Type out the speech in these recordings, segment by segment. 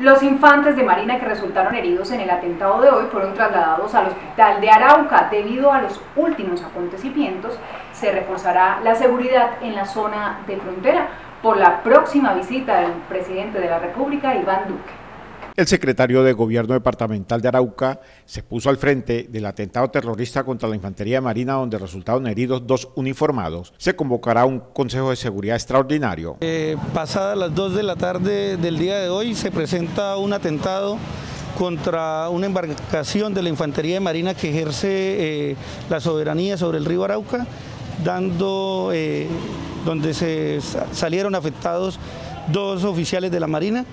Los infantes de Marina que resultaron heridos en el atentado de hoy fueron trasladados al hospital de Arauca. Debido a los últimos acontecimientos, se reforzará la seguridad en la zona de frontera por la próxima visita del presidente de la República, Iván Duque. El secretario de Gobierno Departamental de Arauca se puso al frente del atentado terrorista contra la Infantería Marina donde resultaron heridos dos uniformados. Se convocará un Consejo de Seguridad extraordinario. Eh, pasadas las 2 de la tarde del día de hoy se presenta un atentado contra una embarcación de la Infantería de Marina que ejerce eh, la soberanía sobre el río Arauca, dando, eh, donde se salieron afectados dos oficiales de la Marina.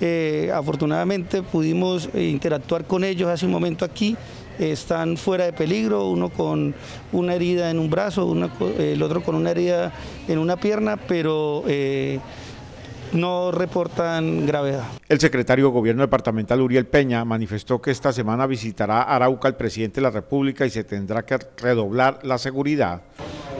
Eh, afortunadamente pudimos interactuar con ellos hace un momento aquí, están fuera de peligro, uno con una herida en un brazo, el otro con una herida en una pierna, pero eh, no reportan gravedad. El secretario de Gobierno departamental Uriel Peña manifestó que esta semana visitará Arauca el presidente de la República y se tendrá que redoblar la seguridad.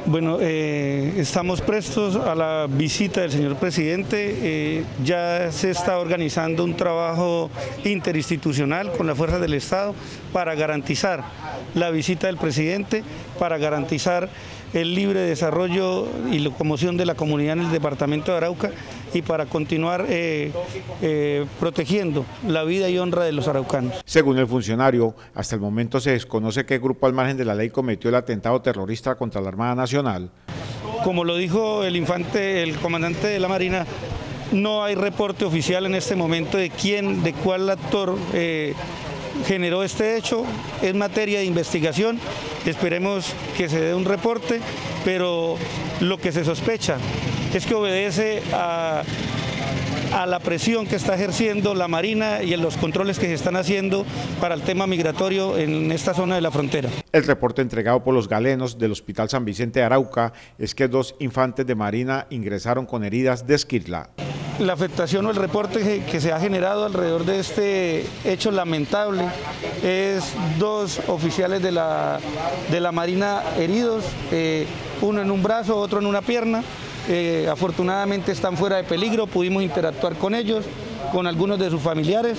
Bueno, eh, estamos prestos a la visita del señor presidente. Eh, ya se está organizando un trabajo interinstitucional con las fuerzas del Estado para garantizar la visita del presidente, para garantizar el libre desarrollo y locomoción de la comunidad en el departamento de Arauca y para continuar eh, eh, protegiendo la vida y honra de los araucanos. Según el funcionario, hasta el momento se desconoce qué grupo al margen de la ley cometió el atentado terrorista contra la Armada Nacional. Como lo dijo el infante, el comandante de la Marina, no hay reporte oficial en este momento de quién, de cuál actor eh, generó este hecho, es materia de investigación, esperemos que se dé un reporte, pero lo que se sospecha es que obedece a, la presión que está ejerciendo la Marina y en los controles que se están haciendo para el tema migratorio en esta zona de la frontera. El reporte entregado por los galenos del Hospital San Vicente de Arauca es que dos infantes de Marina ingresaron con heridas de esquirla la afectación o el reporte que, se ha generado alrededor de este hecho lamentable es dos oficiales de la, de la Marina heridos, eh, uno en un brazo, otro en una pierna. Eh, afortunadamente están fuera de peligro, pudimos interactuar con ellos, con algunos de sus familiares,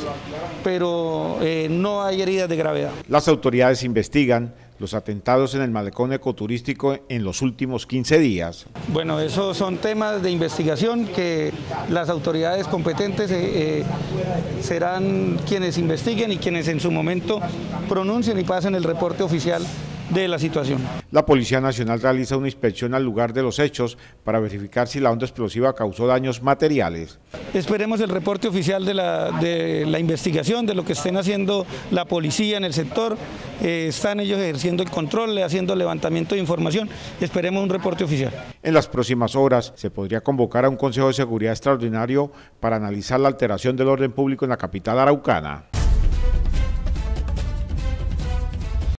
pero eh, no hay heridas de gravedad. Las autoridades investigan los atentados en el malecón ecoturístico en los últimos 15 días. Bueno, esos son temas de investigación que las autoridades competentes eh, serán quienes investiguen y quienes en su momento pronuncien y pasen el reporte oficial de la situación. La Policía Nacional realiza una inspección al lugar de los hechos para verificar si la onda explosiva causó daños materiales. Esperemos el reporte oficial de la, de la investigación, de lo que estén haciendo la policía en el sector. Eh, están ellos ejerciendo el control, haciendo levantamiento de información. Esperemos un reporte oficial. En las próximas horas se podría convocar a un Consejo de Seguridad extraordinario para analizar la alteración del orden público en la capital araucana.